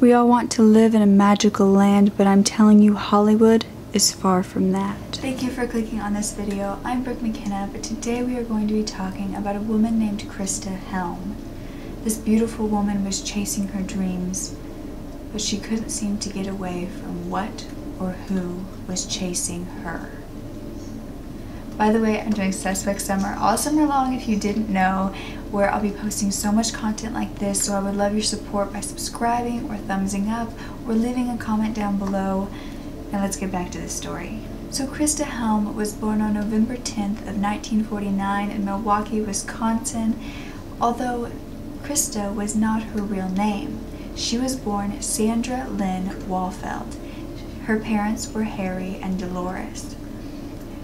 We all want to live in a magical land, but I'm telling you, Hollywood is far from that. Thank you for clicking on this video. I'm Brooke Makenna, but today we are going to be talking about a woman named Christa Helm. This beautiful woman was chasing her dreams, but she couldn't seem to get away from what or who was chasing her. By the way, I'm doing Suspect Summer all summer long if you didn't know, where I'll be posting so much content like this, so I would love your support by subscribing or thumbsing up or leaving a comment down below. Now let's get back to the story. So Christa Helm was born on November 10th of 1949 in Milwaukee, Wisconsin, although Christa was not her real name. She was born Sandra Lynn Walfeld. Her parents were Harry and Dolores.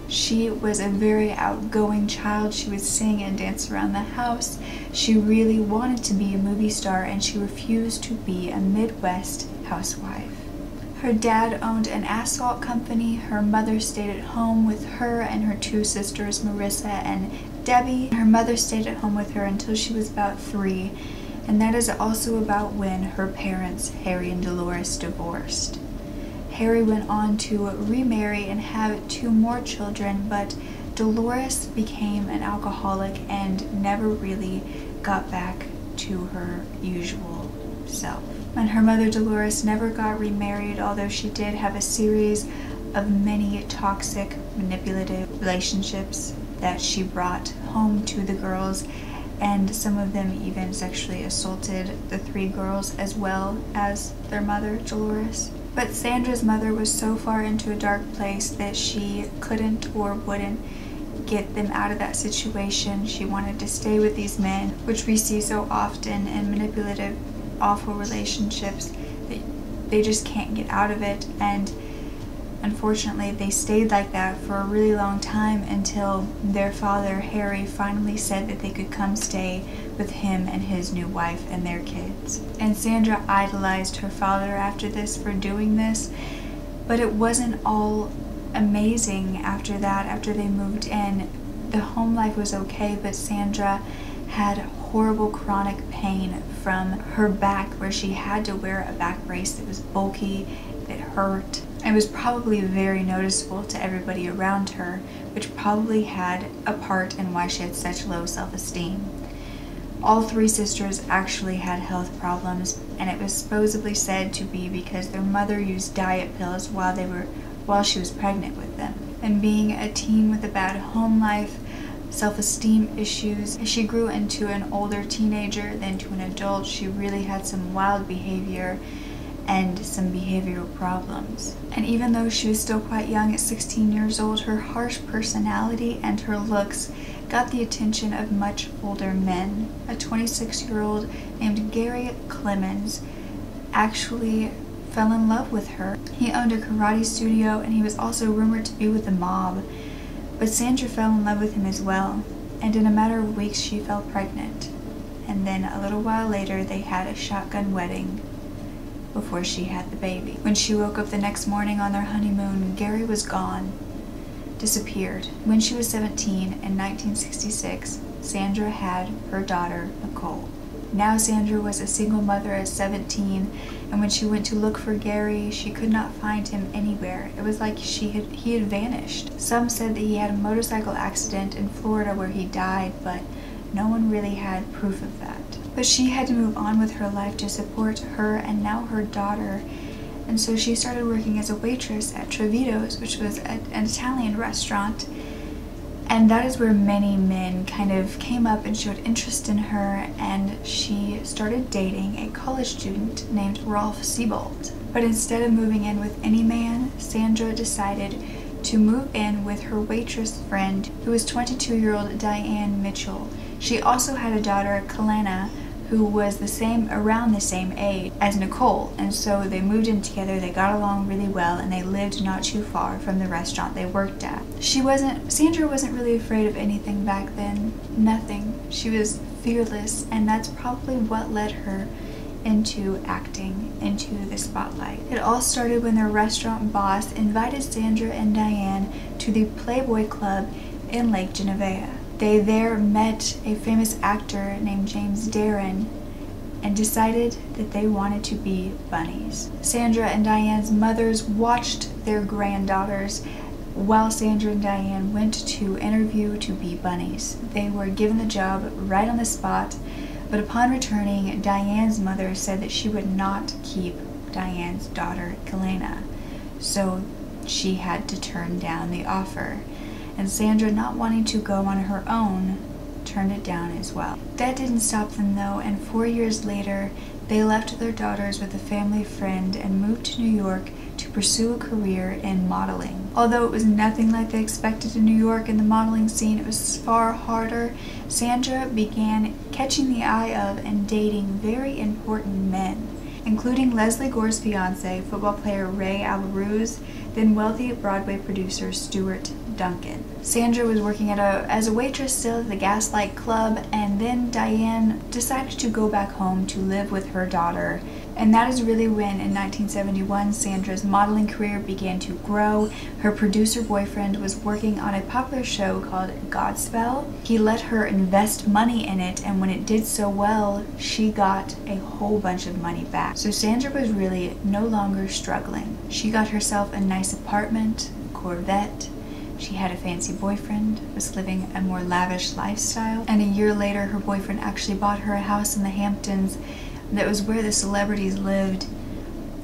She was a very outgoing child. She would sing and dance around the house. She really wanted to be a movie star and she refused to be a Midwest housewife. Her dad owned an asphalt company. Her mother stayed at home with her and her two sisters, Marissa and Debbie. Her mother stayed at home with her until she was about three, and that is also about when her parents, Harry and Dolores, divorced. Harry went on to remarry and have two more children, but Dolores became an alcoholic and never really got back to her usual self. And her mother Dolores never got remarried, although she did have a series of many toxic, manipulative relationships that she brought home to the girls, and some of them even sexually assaulted the three girls as well as their mother, Dolores. But Sandra's mother was so far into a dark place that she couldn't or wouldn't get them out of that situation. She wanted to stay with these men, which we see so often in manipulative, awful relationships. They, they just can't get out of it. And unfortunately, they stayed like that for a really long time until their father, Harry, finally said that they could come stay with him and his new wife and their kids. And Sandra idolized her father after this for doing this, but it wasn't all amazing after that, after they moved in. The home life was okay, but Sandra had horrible chronic pain from her back where she had to wear a back brace that was bulky, it hurt. It was probably very noticeable to everybody around her, which probably had a part in why she had such low self-esteem. All three sisters actually had health problems, and it was supposedly said to be because their mother used diet pills while they were while she was pregnant with them. And being a teen with a bad home life, self-esteem issues, as she grew into an older teenager then to an adult, she really had some wild behavior and some behavioral problems. And even though she was still quite young at 16 years old, her harsh personality and her looks got the attention of much older men. A 26 year old named Gary Clemens actually fell in love with her. He owned a karate studio and he was also rumored to be with the mob. But Sandra fell in love with him as well, and in a matter of weeks she fell pregnant. And then a little while later they had a shotgun wedding before she had the baby. When she woke up the next morning on their honeymoon, Gary was gone disappeared. When she was 17 in 1966, Sandra had her daughter, Nicole. Now Sandra was a single mother at 17, and when she went to look for Gary, she could not find him anywhere. It was like she had, he had vanished. Some said that he had a motorcycle accident in Florida where he died, but no one really had proof of that. But she had to move on with her life to support her and now her daughter and so she started working as a waitress at Trevito's, which was a, an Italian restaurant. And that is where many men kind of came up and showed interest in her, and she started dating a college student named Rolf Siebold. But instead of moving in with any man, Sandra decided to move in with her waitress friend, who was 22 year old Diane Mitchell. She also had a daughter, Kalana, who was the same around the same age as Nicole and so they moved in together they got along really well and they lived not too far from the restaurant they worked at she wasn't Sandra wasn't really afraid of anything back then nothing she was fearless and that's probably what led her into acting into the spotlight. It all started when their restaurant boss invited Sandra and Diane to the Playboy Club in Lake Geneva. They there met a famous actor named James Darren, and decided that they wanted to be bunnies. Sandra and Diane's mothers watched their granddaughters while Sandra and Diane went to interview to be bunnies. They were given the job right on the spot, but upon returning, Diane's mother said that she would not keep Diane's daughter, Galena. So she had to turn down the offer. And Sandra, not wanting to go on her own, turned it down as well. That didn't stop them though, and four years later, they left their daughters with a family friend and moved to New York to pursue a career in modeling. Although it was nothing like they expected in New York in the modeling scene, it was far harder. Sandra began catching the eye of and dating very important men, including Lesley Gore's fiance, football player Ray Allarooz, then wealthy Broadway producer Stuart Duncan. Sandra was working at a, as a waitress still at the Gaslight Club, and then Diane decided to go back home to live with her daughter. And that is really when, in 1971, Sandra's modeling career began to grow. Her producer boyfriend was working on a popular show called Godspell. He let her invest money in it, and when it did so well, she got a whole bunch of money back. So Sandra was really no longer struggling. She got herself a nice apartment, Corvette, she had a fancy boyfriend, was living a more lavish lifestyle, and a year later her boyfriend actually bought her a house in the Hamptons that was where the celebrities lived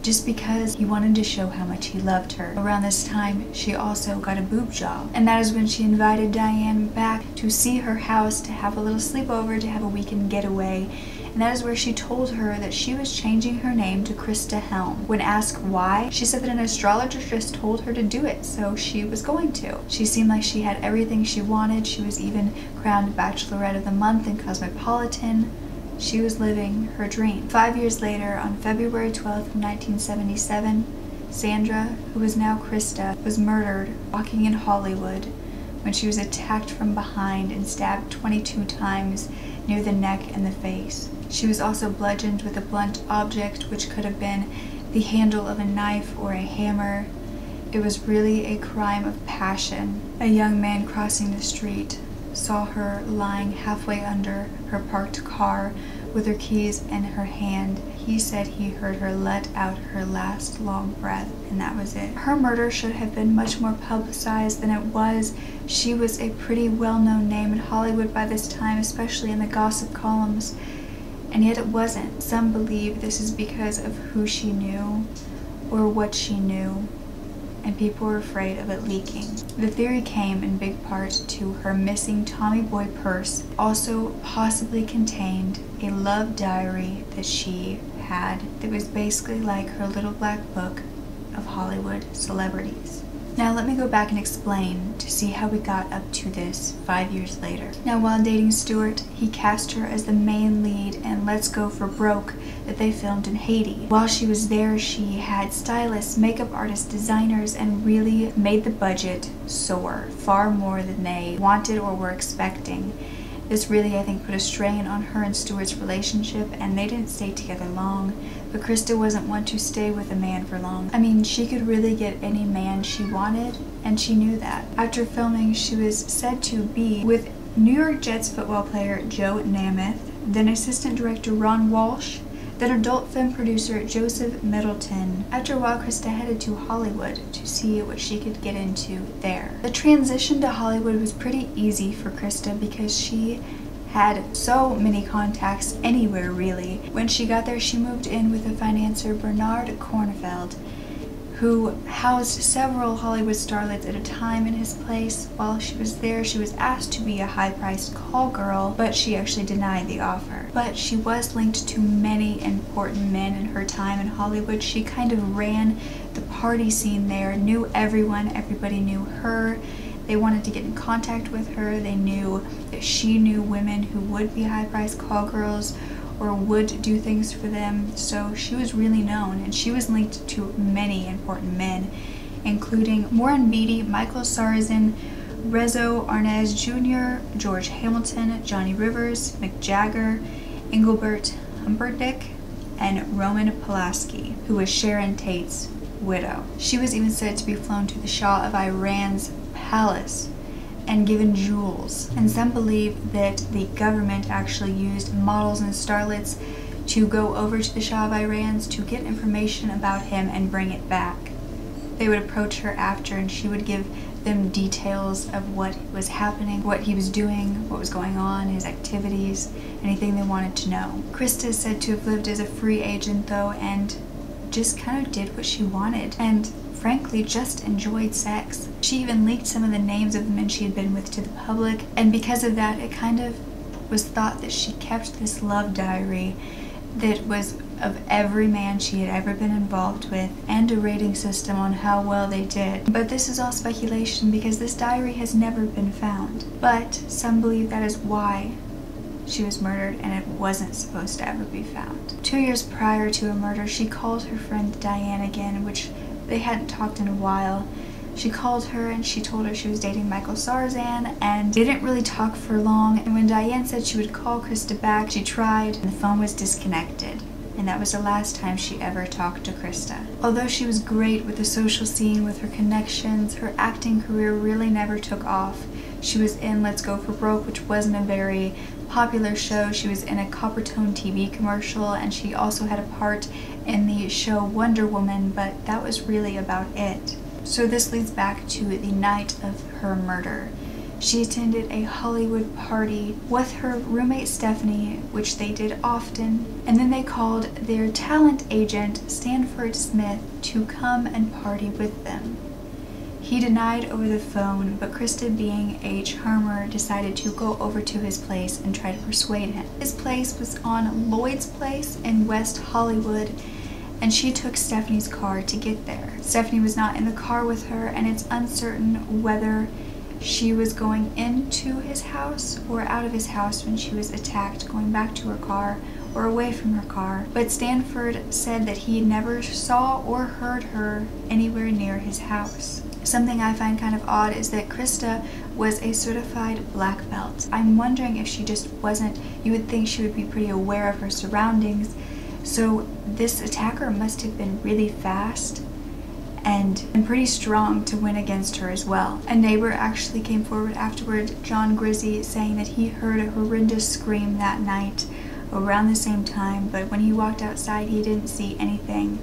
just because he wanted to show how much he loved her. Around this time, she also got a boob job, and that is when she invited Diane back to see her house to have a little sleepover, to have a weekend getaway, and that is where she told her that she was changing her name to Christa Helm. When asked why, she said that an astrologer just told her to do it, so she was going to. She seemed like she had everything she wanted. She was even crowned Bachelorette of the Month in Cosmopolitan. She was living her dream. Five years later, on February 12, 1977, Sandra, who is now Christa, was murdered walking in Hollywood when she was attacked from behind and stabbed 22 times near the neck and the face. She was also bludgeoned with a blunt object which could have been the handle of a knife or a hammer. It was really a crime of passion. A young man crossing the street saw her lying halfway under her parked car with her keys in her hand. He said he heard her let out her last long breath, and that was it. Her murder should have been much more publicized than it was. She was a pretty well-known name in Hollywood by this time, especially in the gossip columns and yet it wasn't. Some believe this is because of who she knew or what she knew, and people were afraid of it leaking. The theory came in big part to her missing Tommy Boy purse, also possibly contained a love diary that she had that was basically like her little black book of Hollywood celebrities. Now let me go back and explain to see how we got up to this five years later. Now while dating Stuart, he cast her as the main lead in Let's Go for Broke that they filmed in Haiti. While she was there, she had stylists, makeup artists, designers, and really made the budget soar far more than they wanted or were expecting. This really, I think, put a strain on her and Stuart's relationship, and they didn't stay together long. But Christa wasn't one to stay with a man for long. I mean, she could really get any man she wanted, and she knew that. After filming, she was said to be with New York Jets football player Joe Namath, then assistant director Ron Walsh, then adult film producer Joseph Middleton. After a while, Christa headed to Hollywood to see what she could get into there. The transition to Hollywood was pretty easy for Christa because she had so many contacts anywhere really. When she got there, she moved in with the financier Bernard Cornfeld, who housed several Hollywood starlets at a time in his place. While she was there, she was asked to be a high-priced call girl, but she actually denied the offer. But she was linked to many important men in her time in Hollywood. She kind of ran the party scene there, knew everyone, everybody knew her. They wanted to get in contact with her. They knew that she knew women who would be high-priced call girls or would do things for them. So she was really known and she was linked to many important men, including Warren Beatty, Michael Sarrazin, Desi Arnaz Jr., George Hamilton, Johnny Rivers, Mick Jagger, Engelbert Humperdinck, and Roman Polanski, who was Sharon Tate's widow. She was even said to be flown to the Shah of Iran's palace and given jewels. And some believe that the government actually used models and starlets to go over to the Shah of Iran's to get information about him and bring it back. They would approach her after and she would give them details of what was happening, what he was doing, what was going on, his activities, anything they wanted to know. Christa is said to have lived as a free agent though and just kind of did what she wanted and frankly just enjoyed sex. She even leaked some of the names of the men she had been with to the public and because of that it kind of was thought that she kept this love diary that was of every man she had ever been involved with and a rating system on how well they did. But this is all speculation because this diary has never been found. But some believe that is why she was murdered and it wasn't supposed to ever be found. Two years prior to her murder, she called her friend Diane again, which they hadn't talked in a while. She called her and she told her she was dating Michael Sarrazin and didn't really talk for long and when Diane said she would call Christa back, she tried and the phone was disconnected and that was the last time she ever talked to Christa. Although she was great with the social scene, with her connections, her acting career really never took off. She was in Let's Go for Broke, which wasn't a very popular show. She was in a Coppertone TV commercial, and she also had a part in the show Wonder Woman, but that was really about it. So this leads back to the night of her murder. She attended a Hollywood party with her roommate Stephanie, which they did often, and then they called their talent agent Stanford Smith to come and party with them. He denied over the phone, but Christa, being a charmer, decided to go over to his place and try to persuade him. His place was on Lloyd's Place in West Hollywood, and she took Stephanie's car to get there. Stephanie was not in the car with her, and it's uncertain whether she was going into his house or out of his house when she was attacked, going back to her car or away from her car. But Stanford said that he never saw or heard her anywhere near his house. Something I find kind of odd is that Christa was a certified black belt. I'm wondering if she just wasn't, you would think she would be pretty aware of her surroundings. So this attacker must have been really fast and, and pretty strong to win against her as well. A neighbor actually came forward afterward, John Grizzy, saying that he heard a horrendous scream that night around the same time, but when he walked outside he didn't see anything,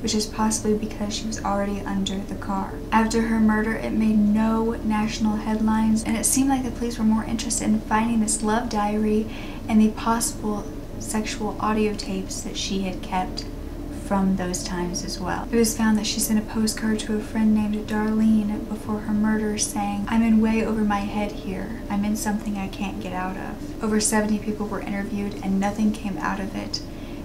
which is possibly because she was already under the car. After her murder, it made no national headlines, and it seemed like the police were more interested in finding this love diary and the possible sexual audio tapes that she had kept from those times as well. It was found that she sent a postcard to a friend named Darlene before her murder saying, I'm in way over my head here. I'm in something I can't get out of. Over 70 people were interviewed and nothing came out of it.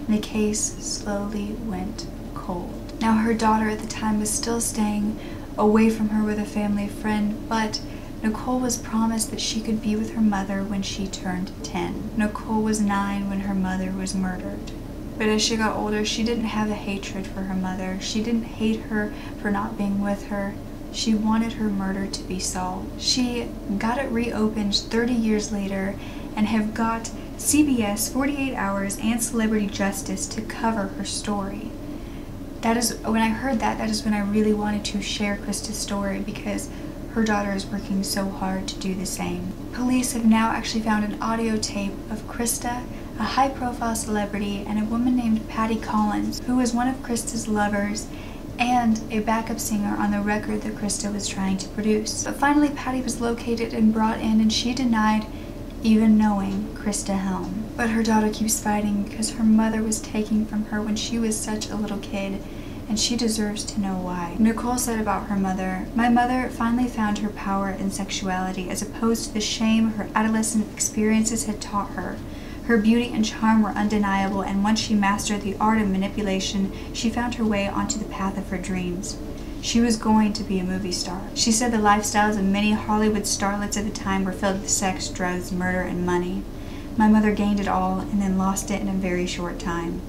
And the case slowly went cold. Now her daughter at the time was still staying away from her with a family friend, but Nicole was promised that she could be with her mother when she turned 10. Nicole was 9 when her mother was murdered. But as she got older, she didn't have a hatred for her mother. She didn't hate her for not being with her. She wanted her murder to be solved. She got it reopened 30 years later and have got CBS 48 Hours and Celebrity Justice to cover her story. That is, when I heard that, that is when I really wanted to share Christa's story because her daughter is working so hard to do the same. Police have now actually found an audio tape of Christa a high profile celebrity, and a woman named Patty Collins, who was one of Christa's lovers and a backup singer on the record that Christa was trying to produce. But finally, Patty was located and brought in, and she denied even knowing Christa Helm. But her daughter keeps fighting because her mother was taken from her when she was such a little kid, and she deserves to know why. Nicole said about her mother, My mother finally found her power in sexuality as opposed to the shame her adolescent experiences had taught her. Her beauty and charm were undeniable, and once she mastered the art of manipulation, she found her way onto the path of her dreams. She was going to be a movie star. She said the lifestyles of many Hollywood starlets at the time were filled with sex, drugs, murder, and money. My mother gained it all and then lost it in a very short time.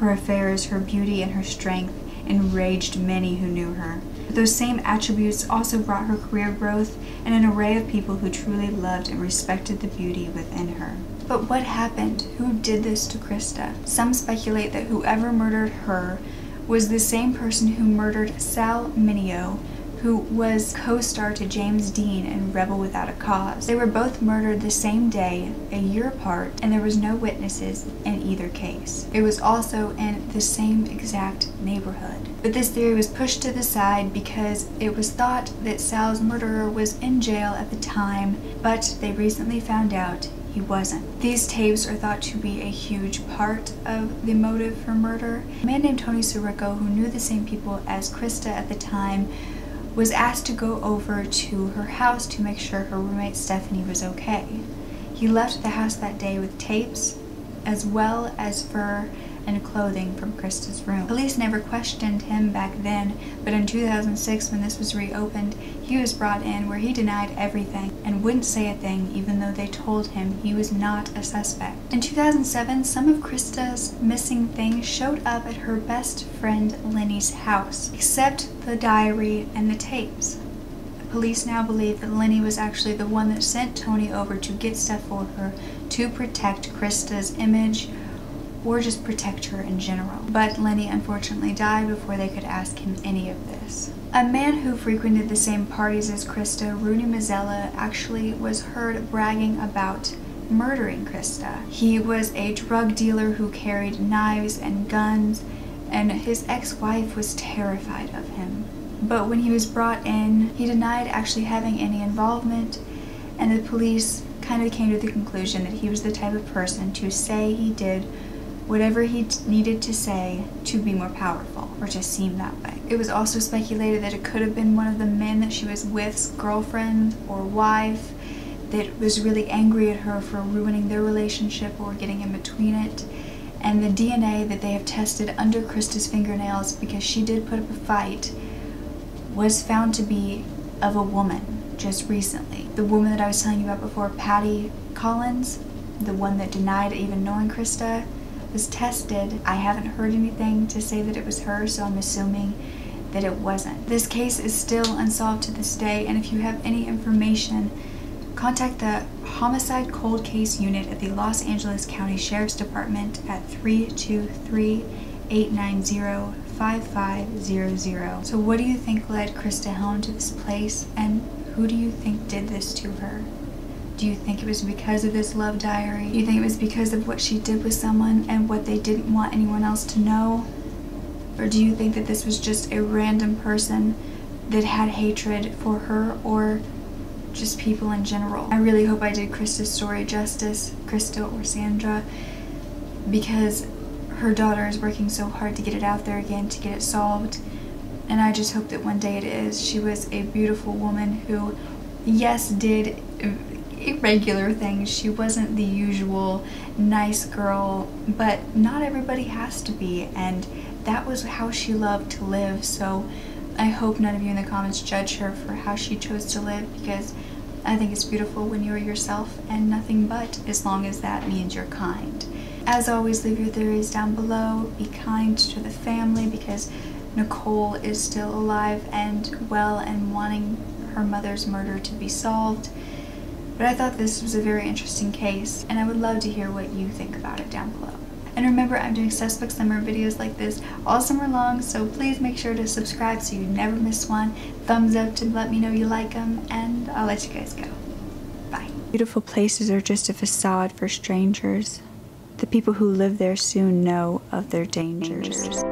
Her affairs, her beauty, and her strength enraged many who knew her. But those same attributes also brought her career growth and an array of people who truly loved and respected the beauty within her. But what happened? Who did this to Christa? Some speculate that whoever murdered her was the same person who murdered Sal Mineo, who was co-star to James Dean in Rebel Without a Cause. They were both murdered the same day, a year apart, and there was no witnesses in either case. It was also in the same exact neighborhood. But this theory was pushed to the side because it was thought that Sal's murderer was in jail at the time, but they recently found out he wasn't. These tapes are thought to be a huge part of the motive for murder. A man named Tony Sirico, who knew the same people as Christa at the time, was asked to go over to her house to make sure her roommate Stephanie was okay. He left the house that day with tapes, as well as fur and clothing from Christa's room. Police never questioned him back then, but in 2006 when this was reopened, he was brought in where he denied everything and wouldn't say a thing even though they told him he was not a suspect. In 2007, some of Christa's missing things showed up at her best friend Lenny's house, except the diary and the tapes. Police now believe that Lenny was actually the one that sent Tony over to get stuff for her to protect Christa's image or just protect her in general. But Lenny unfortunately died before they could ask him any of this. A man who frequented the same parties as Christa, Rooney Mazzella, actually was heard bragging about murdering Christa. He was a drug dealer who carried knives and guns, and his ex-wife was terrified of him. But when he was brought in, he denied actually having any involvement, and the police kind of came to the conclusion that he was the type of person to say he did whatever he needed to say to be more powerful or to seem that way. It was also speculated that it could have been one of the men that she was with's girlfriend or wife that was really angry at her for ruining their relationship or getting in between it. And the DNA that they have tested under Christa's fingernails because she did put up a fight was found to be of a woman just recently. The woman that I was telling you about before, Patty Collins, the one that denied even knowing Christa, was tested. I haven't heard anything to say that it was her, so I'm assuming that it wasn't. This case is still unsolved to this day, and if you have any information, contact the Homicide Cold Case Unit at the Los Angeles County Sheriff's Department at 323 890 5500. So, what do you think led Christa Helm to this place, and who do you think did this to her? Do you think it was because of this love diary? Do you think it was because of what she did with someone and what they didn't want anyone else to know? Or do you think that this was just a random person that had hatred for her or just people in general? I really hope I did Christa's story justice, Christa or Sandra, because her daughter is working so hard to get it out there again, to get it solved. And I just hope that one day it is. She was a beautiful woman who, yes, did irregular things. She wasn't the usual nice girl, but not everybody has to be, and that was how she loved to live. So I hope none of you in the comments judge her for how she chose to live because I think it's beautiful when you're yourself and nothing but, as long as that means you're kind. As always, leave your theories down below. Be kind to the family because Nicole is still alive and well and wanting her mother's murder to be solved. But I thought this was a very interesting case, and I would love to hear what you think about it down below. And remember, I'm doing suspect summer videos like this all summer long, so please make sure to subscribe so you never miss one. Thumbs up to let me know you like them, and I'll let you guys go. Bye. Beautiful places are just a facade for strangers. The people who live there soon know of their dangers.